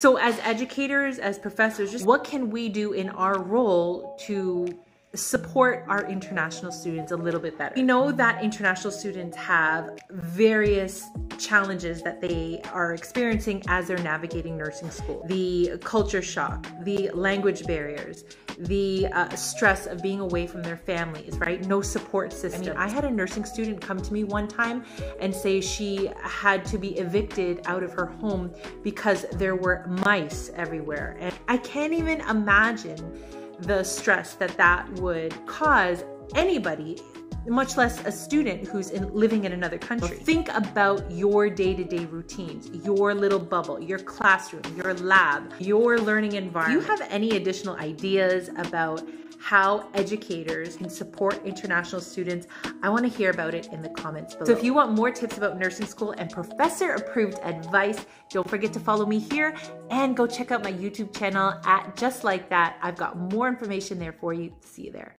So, as educators, as professors, just what can we do in our role to support our international students a little bit better? We know that international students have various challenges that they are experiencing as they're navigating nursing school the culture shock, the language barriers, the uh, stress of being away from their families, right? No support system. I mean, I had a nursing student come to me one time and say she had to be evicted out of her home because there were mice everywhere. And I can't even imagine the stress that that would cause anybody much less a student who's in, living in another country. Think about your day to day routines, your little bubble, your classroom, your lab, your learning environment. Do you have any additional ideas about how educators can support international students, I want to hear about it in the comments below. So if you want more tips about nursing school and professor approved advice, don't forget to follow me here and go check out my YouTube channel at Jus Like That. I've got more information there for you. See you there.